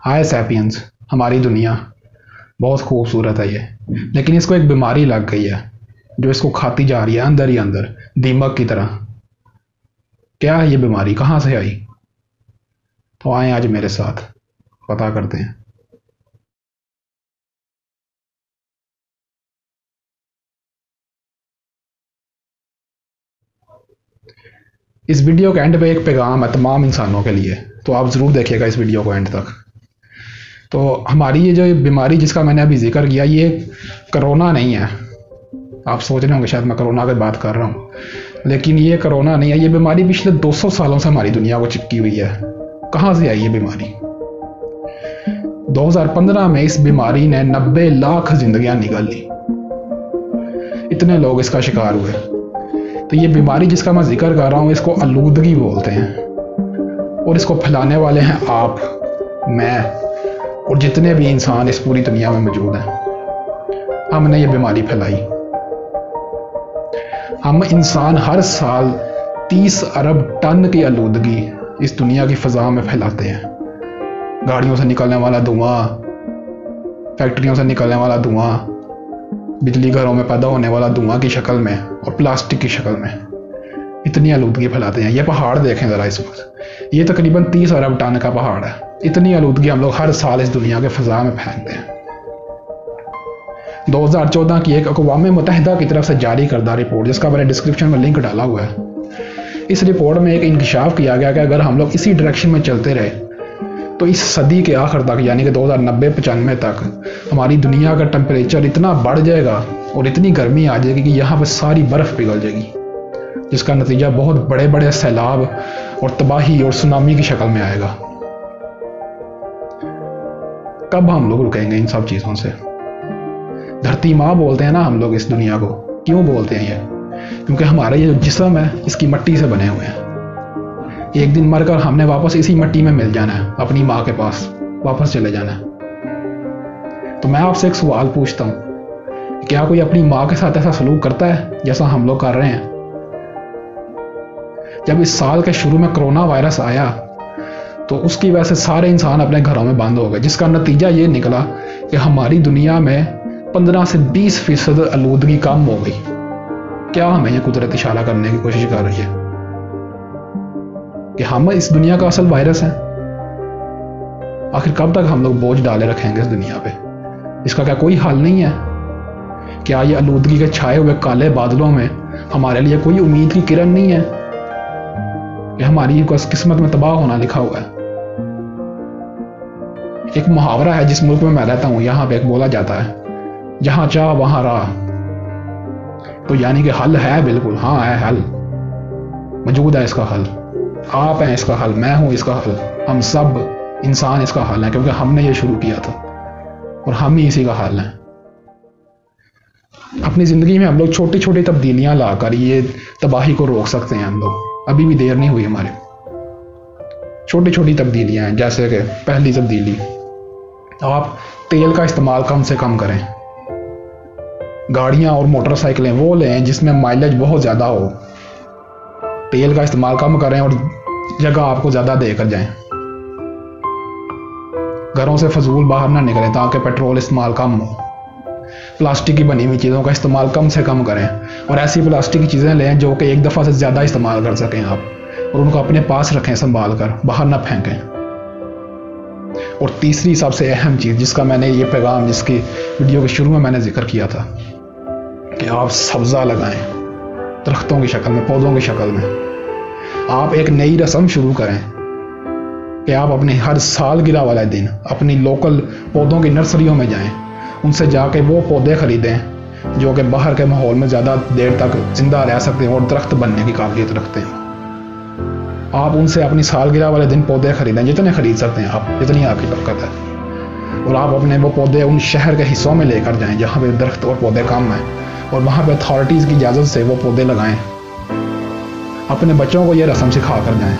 हाय sapiens हमारी दुनिया बहुत खूबसूरत है ये। लेकिन इसको एक बीमारी लग गई है, जो इसको खाती जा रही है अंदर ही अंदर, दीमक की तरह। क्या है ये बीमारी? कहाँ से आई? तो आए आज मेरे साथ, पता करते हैं। इस वीडियो के एंड पे एक पैगाम है तमाम इंसानों के लिए तो आप ज़रूर देखिएगा इस वीडियो को एंड तक। तो हमारी ये जो बीमारी जिसका मैंने अभी ज़िक्र किया, ये करोना नहीं है। आप सोच रहे होंगे, शायद मैं कोरोना की बात कर रहा हूँ। लेकिन ये करोना नहीं है, ये बीमारी पिछले 200 सालों से हमारी दुनिया को चिपकी हुई है। कहाँ से आई ये बीमारी? 2015 में इस बीमारी ने 90 लाख जिंदगियाँ निकाल ली। इतने लोग इसका शिकार हुए। तो ये बीमारी जिसका मैं ज़िक्र कर रहा हूँ, इसको आलूदगी बोलते हैं। और इसको फैलाने वाले हैं आप, मैं। और जितने भी इंसान इस पूरी दुनिया में मौजूद हैं, हमने ये बीमारी फैलाई। हम इंसान हर साल 30 अरब टन की आलूदगी इस दुनिया की फ़ज़ा में फैलाते हैं। गाड़ियों से निकलने वाला धुआँ, फैक्ट्रियों से निकलने वाला धुआँ, बिजली घरों में पैदा होने वाला धुआँ की शक्ल में और प्लास्टिक की शक्ल में। इतनी आलूदगी फैलाते हैं। ये पहाड़ देखें ज़रा इस वक्त। ये तकरीबन तीस अरब टन का पहाड़ है। इतनी आलूदगी हम लोग हर साल इस दुनिया के फ़ज़ा में फेंकते हैं। 2014 की एक अकवा मुतहदा की तरफ़ से जारी करदा रिपोर्ट, जिसका मैंने डिस्क्रिप्शन में लिंक डाला हुआ है। इस रिपोर्ट में एक इंकशाफ किया गया कि अगर हम लोग इसी डायरेक्शन में चलते रहे तो इस सदी के आखिर तक, यानी कि 2090 पचानवे तक, हमारी दुनिया का टेम्परेचर इतना बढ़ जाएगा और इतनी गर्मी आ जाएगी कि यहाँ पर सारी बर्फ़ पिघल जाएगी। जिसका नतीजा बहुत बड़े बड़े सैलाब और तबाही और सुनामी की शक्ल में आएगा। कब हम लोग रुकेंगे इन सब चीज़ों से? धरती माँ बोलते हैं ना हम लोग इस दुनिया को। क्यों बोलते हैं ये? क्योंकि हमारा ये जो जिसम है, इसकी मट्टी से बने हुए हैं। एक दिन मरकर हमने वापस इसी मट्टी में मिल जाना है, अपनी माँ के पास, वापस चले जाना है। तो मैं आपसे एक सवाल पूछता हूँ, क्या कोई अपनी माँ के साथ ऐसा सलूक करता है, जैसा हम लोग कर रहे हैं? जब इस साल के शुरू में कोरोना वायरस आया तो उसकी वजह से सारे इंसान अपने घरों में बंद हो गए, जिसका नतीजा ये निकला कि हमारी दुनिया में 15 से 20 फ़ीसद आलूदगी कम हो गई। क्या हमें यह कुदरत इशारा करने की कोशिश कर रही है कि हम इस दुनिया का असल वायरस है? आखिर कब तक हम लोग बोझ डाले रखेंगे इस दुनिया पे? इसका क्या कोई हल नहीं है? क्या ये आलूदगी के छाए हुए काले बादलों में हमारे लिए कोई उम्मीद की किरण नहीं है? कि हमारी किस्मत में तबाह होना लिखा हुआ है। एक मुहावरा है जिस मुल्क में मैं रहता हूँ, यहाँ पे एक बोला जाता है, जहाँ चाह वहाँ राह। तो यानी कि हल है बिल्कुल हाँ है हल। मौजूद है इसका हल। आप हैं इसका हल, मैं हूँ इसका हल। हम सब इंसान इसका हल है, क्योंकि हमने ये शुरू किया था। और हम ही इसी का हल है। अपनी ज़िंदगी में हम लोग छोटी छोटी तब्दीलियाँ लाकर ये तबाही को रोक सकते हैं हम लोग। अभी भी देर नहीं हुई हमारे। छोटी छोटी तब्दीलियाँ हैं, जैसे कि पहली तब्दीली। आप तेल का इस्तेमाल कम से कम करें। गाड़ियाँ और मोटरसाइकिलें वो लें जिसमें माइलेज बहुत ज़्यादा हो। तेल का इस्तेमाल कम करें और जगह आपको ज़्यादा देकर जाएँ। घरों से फजूल बाहर ना निकलें ताकि पेट्रोल इस्तेमाल कम हो। प्लास्टिक की बनी हुई चीज़ों का इस्तेमाल कम से कम करें और ऐसी प्लास्टिक की चीज़ें लें जो कि एक दफ़ा से ज़्यादा इस्तेमाल कर सकें आप और उनको अपने पास रखें, संभाल कर, बाहर ना फेंकें। और तीसरी सबसे अहम चीज़ जिसका मैंने ये पैगाम, जिसकी वीडियो के शुरू में मैंने ज़िक्र किया था कि आप सब्ज़ा लगाएँ दरख्तों की शक्ल में, पौधों की शक्ल में। आप एक नई रस्म शुरू करें कि आप अपने हर साल गिरा वाले दिन अपनी लोकल पौधों की नर्सरियों में जाएँ। उनसे जाके वो पौधे खरीदें, जो कि बाहर के माहौल में ज़्यादा देर तक ज़िंदा रह सकते हैं और दरख्त बनने की काबिलियत रखते हैं। आप उनसे अपनी सालगिरह वाले दिन पौधे खरीदें, जितने खरीद सकते हैं आप, जितनी आपकी ताकत है। और आप अपने वो पौधे उन शहर के हिस्सों में लेकर जाएँ, जहाँ पे दरख्त और पौधे कम हैं, और वहाँ पे अथॉरिटीज़ की इजाज़त से वो पौधे लगाएँ। अपने बच्चों को ये रस्म सिखा कर जाएँ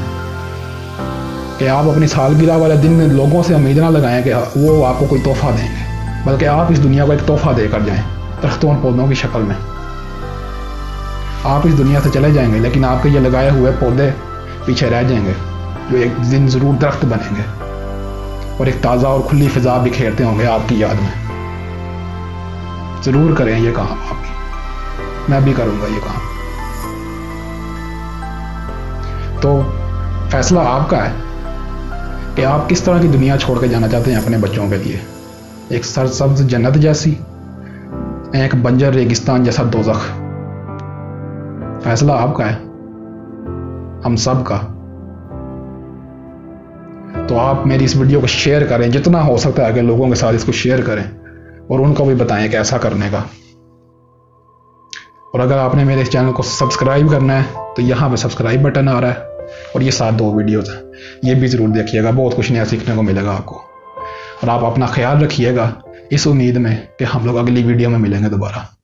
कि आप अपनी सालगिरह वाले दिन लोगों से उम्मीद ना लगाएँ कि वो आपको कोई तोहफा देंगे। बल्कि आप इस दुनिया को एक तोहफा देकर जाएँ, दरख्तों और पौधों की शक्ल में। आप इस दुनिया से चले जाएँगे, लेकिन आपके ये लगाए हुए पौधे पीछे रह जाएँगे, जो एक दिन ज़रूर दरख्त बनेंगे, और एक ताज़ा और खुली फिजा बिखेरते होंगे आपकी याद में। ज़रूर करें ये काम आप। मैं भी करूँगा ये काम। तो फैसला आपका है कि आप किस तरह की दुनिया छोड़ के जाना चाहते हैं अपने बच्चों के लिए? एक सरसब्ज जन्नत जैसी, एक बंजर रेगिस्तान जैसा दोजख। फैसला आपका है, हम सब का। तो आप मेरी इस वीडियो को शेयर करें, जितना हो सकता है कि लोगों के साथ इसको शेयर करें, और उनको भी बताएँ कैसा करने का। और अगर आपने मेरे इस चैनल को सब्सक्राइब करना है तो यहाँ पे सब्सक्राइब बटन आ रहा है, और ये साथ दो वीडियोज़ हैं। ये भी ज़रूर देखिएगा, बहुत कुछ नया सीखने को मिलेगा आपको। और आप अपना ख्याल रखिएगा इस उम्मीद में कि हम लोग अगली वीडियो में मिलेंगे दोबारा।